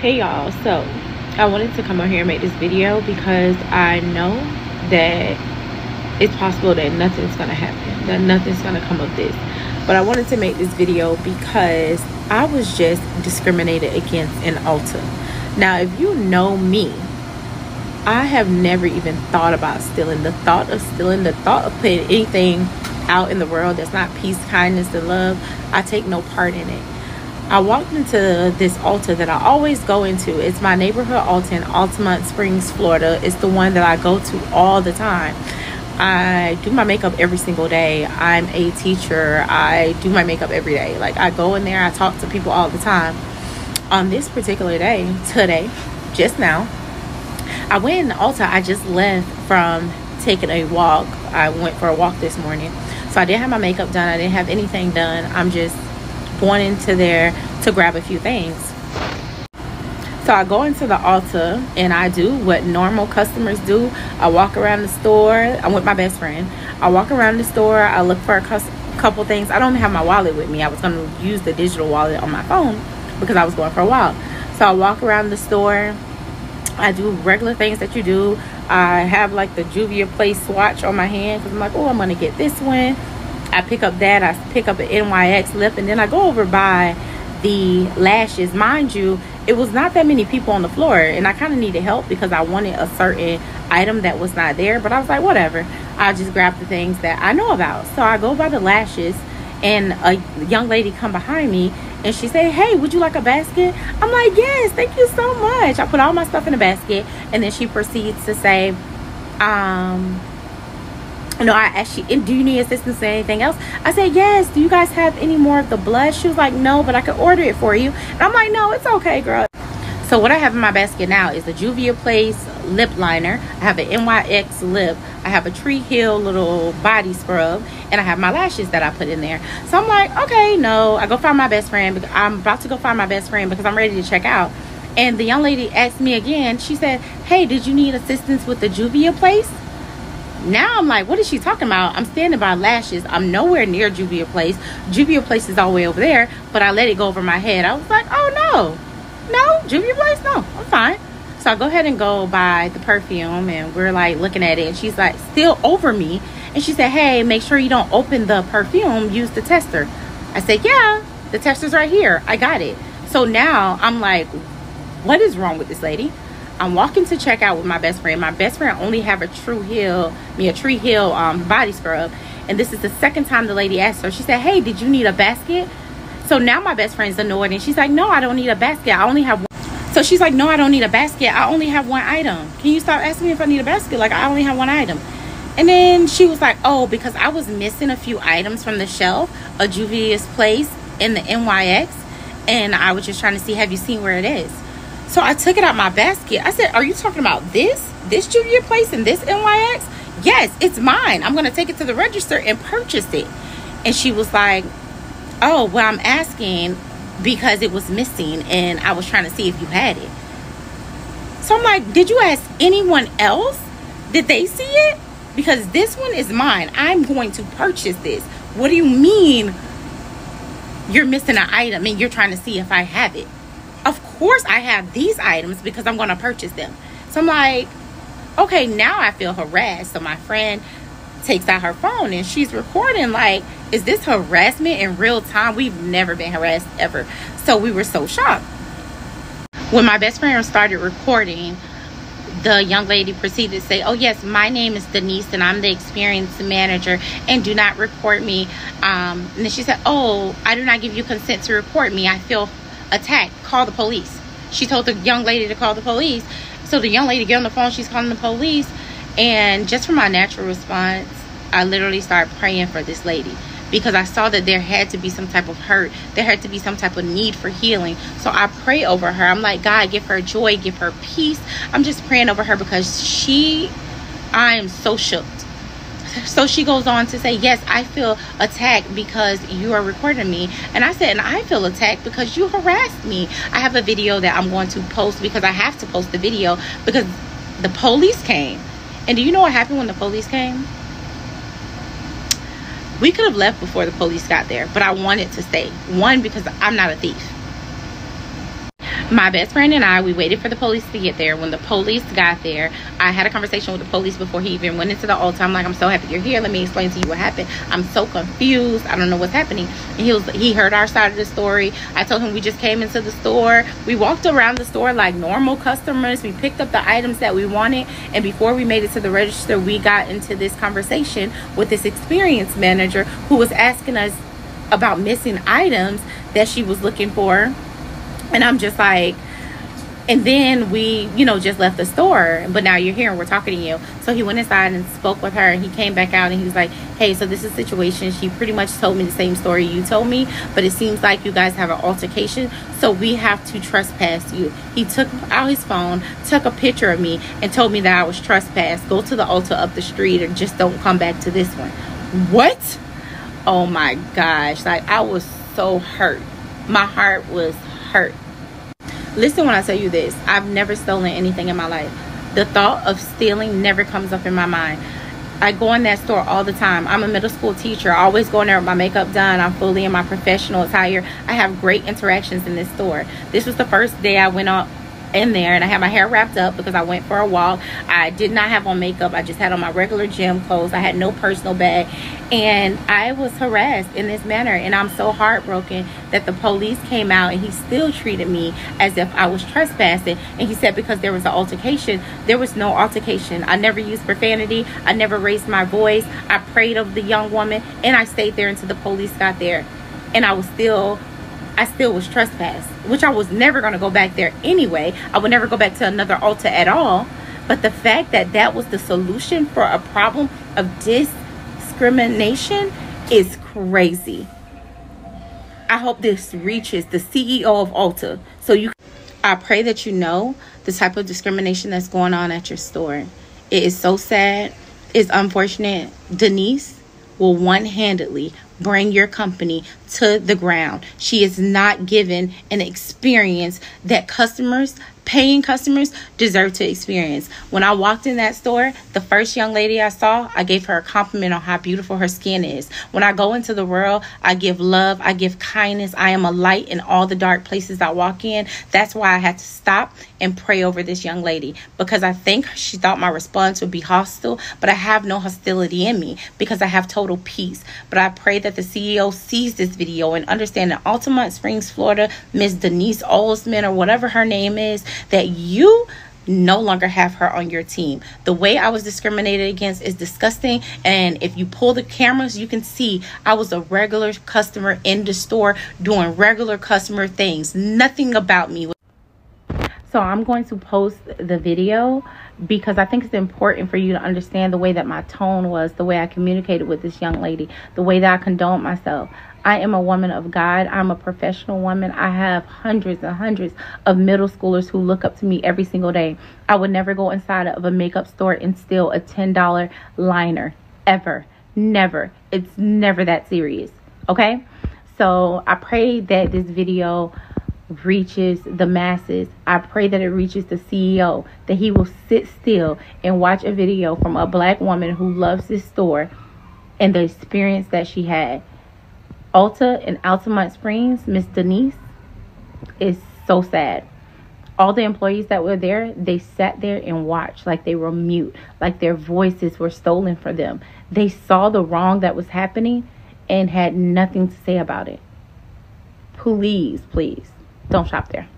hey y'all. So i wanted to come on here and make this video because i know that it's possible that nothing's gonna happen that nothing's gonna come of this. But i wanted to make this video because i was just discriminated against in ulta now if you know me i have never even thought about stealing the thought of stealing the thought of putting anything out in the world that's not peace kindness and love. I take no part in it I walked into this Ulta that I always go into. It's my neighborhood Ulta in Altamonte Springs, Florida. It's the one that I go to all the time. I do my makeup every single day. I'm a teacher. I do my makeup every day. Like I go in there, I talk to people all the time. On this particular day, today, just now, I went in Ulta. I just left from taking a walk. I went for a walk this morning. So I didn't have my makeup done. I didn't have anything done. I'm just going into there to grab a few things. So I go into the Ulta and I do what normal customers do. I walk around the store. I'm with my best friend. I walk around the store. I look for a couple things. I don't have my wallet with me. I was going to use the digital wallet on my phone because I was going for a while. So I walk around the store. I do regular things that you do. I have like the Juvia Place swatch on my hand because I'm like, oh, I'm going to get this one. I pick up that. I pick up an NYX lip, and then I go over by the lashes. Mind you, it was not that many people on the floor, and I kind of needed help because I wanted a certain item that was not there. But I was like, whatever. I'll just grab the things that I know about. So I go by the lashes, and a young lady come behind me, and she said, "Hey, would you like a basket?" I'm like, "Yes, thank you so much." I put all my stuff in a basket, and then she proceeds to say, um you know, I asked she, do you need assistance or anything else? I said, yes. Do you guys have any more of the blush? She was like, no, but I could order it for you. And I'm like, no, it's okay, girl. So what I have in my basket now is the Juvia Place lip liner. I have an NYX lip. I have a Tree Hut little body scrub. And I have my lashes that I put in there. So I'm like, okay, no. I go find my best friend. I'm about to go find my best friend because I'm ready to check out. And the young lady asked me again. She said, hey, did you need assistance with the Juvia Place? Now I'm like, what is she talking about? I'm standing by lashes. I'm nowhere near Juvia's Place. Juvia's Place is all the way over there, but I let it go over my head. I was like, oh no, no, Juvia's Place, no, I'm fine. So I go ahead and go buy the perfume, and we're like looking at it, and she's like still over me, and she said, hey, make sure you don't open the perfume. Use the tester. I said, yeah, the tester's right here. I got it. So now I'm like, what is wrong with this lady? I'm walking to check out with my best friend. My best friend only have a Tree Hut, me a Tree Hut um, body scrub, and this is the second time the lady asked her. She said, "Hey, did you need a basket?" So now my best friend's annoyed, and she's like, "No, I don't need a basket. I only have." one. So she's like, "No, I don't need a basket. I only have one item. Can you stop asking me if I need a basket? Like I only have one item." And then she was like, "Oh, because I was missing a few items from the shelf, a Juvia's Place in the NYX, and I was just trying to see, have you seen where it is?" So I took it out my basket. I said, Are you talking about this? This Juvia's Place and this NYX? Yes, it's mine. I'm going to take it to the register and purchase it. And she was like, Oh, well, I'm asking because it was missing and I was trying to see if you had it. So I'm like, Did you ask anyone else? Did they see it? Because this one is mine. I'm going to purchase this. What do you mean you're missing an item and you're trying to see if I have it? Of course I have these items because I'm going to purchase them. So I'm like, okay, now I feel harassed. So my friend takes out her phone and she's recording like, is this harassment in real time? We've never been harassed ever. So we were so shocked. When my best friend started recording, the young lady proceeded to say, Oh, yes, my name is Denise and I'm the experience manager and do not report me. Um, and then she said, Oh, I do not give you consent to report me. I feel attacked, call the police. She told the young lady to call the police. So the young lady get on the phone, she's calling the police. And just from my natural response, I literally started praying for this lady because I saw that there had to be some type of hurt. There had to be some type of need for healing. So I pray over her. I'm like, God, give her joy, give her peace. I'm just praying over her because she, I am so shook so she goes on to say, Yes, I feel attacked because you are recording me. And I said, And I feel attacked because you harassed me. I have a video that I'm going to post because I have to post the video because the police came. And do you know what happened when the police came? We could have left before the police got there, but I wanted to stay. One, because I'm not a thief. My best friend and I, we waited for the police to get there. When the police got there, I had a conversation with the police before he even went into the Ulta. I'm like, I'm so happy you're here. Let me explain to you what happened. I'm so confused. I don't know what's happening. And he was, he heard our side of the story. I told him we just came into the store. We walked around the store like normal customers. We picked up the items that we wanted. And before we made it to the register, we got into this conversation with this experience manager who was asking us about missing items that she was looking for and I'm just like, and then we, you know, just left the store. But now you're here and we're talking to you. So he went inside and spoke with her and he came back out and he was like, Hey, so this is situation. She pretty much told me the same story you told me, but it seems like you guys have an altercation. So we have to trespass you. He took out his phone, took a picture of me, and told me that I was trespassed. Go to the Ulta up the street and just don't come back to this one. What? Oh my gosh. Like I was so hurt. My heart was hurt. Listen when I tell you this. I've never stolen anything in my life. The thought of stealing never comes up in my mind. I go in that store all the time. I'm a middle school teacher. I always go in there with my makeup done. I'm fully in my professional attire. I have great interactions in this store. This was the first day I went up in there and I had my hair wrapped up because I went for a walk. I did not have on makeup. I just had on my regular gym clothes. I had no personal bag and I was harassed in this manner and I'm so heartbroken that the police came out and he still treated me as if I was trespassing and he said because there was an altercation there was no altercation I never used profanity I never raised my voice I prayed of the young woman and I stayed there until the police got there and I was still I still was trespassed, which I was never going to go back there anyway. I would never go back to another Ulta at all. But the fact that that was the solution for a problem of discrimination is crazy. I hope this reaches the CEO of Ulta. So you I pray that you know the type of discrimination that's going on at your store. It is so sad. It's unfortunate. Denise will one-handedly bring your company to the ground. She is not given an experience that customers paying customers deserve to experience. When I walked in that store, the first young lady I saw, I gave her a compliment on how beautiful her skin is. When I go into the world, I give love, I give kindness. I am a light in all the dark places I walk in. That's why I had to stop and pray over this young lady because I think she thought my response would be hostile, but I have no hostility in me because I have total peace. But I pray that the CEO sees this video and understand that Altamonte Springs, Florida, Miss Denise Olsman or whatever her name is, that you no longer have her on your team. The way I was discriminated against is disgusting. And if you pull the cameras, you can see I was a regular customer in the store doing regular customer things. Nothing about me. So I'm going to post the video because I think it's important for you to understand the way that my tone was, the way I communicated with this young lady, the way that I condoned myself. I am a woman of God. I'm a professional woman. I have hundreds and hundreds of middle schoolers who look up to me every single day. I would never go inside of a makeup store and steal a $10 liner ever. Never. It's never that serious. Okay? So I pray that this video reaches the masses. I pray that it reaches the CEO, that he will sit still and watch a video from a black woman who loves this store and the experience that she had. Ulta in Altamonte Springs, Miss Denise, is so sad. All the employees that were there, they sat there and watched like they were mute, like their voices were stolen from them. They saw the wrong that was happening and had nothing to say about it. Please, please, don't shop there.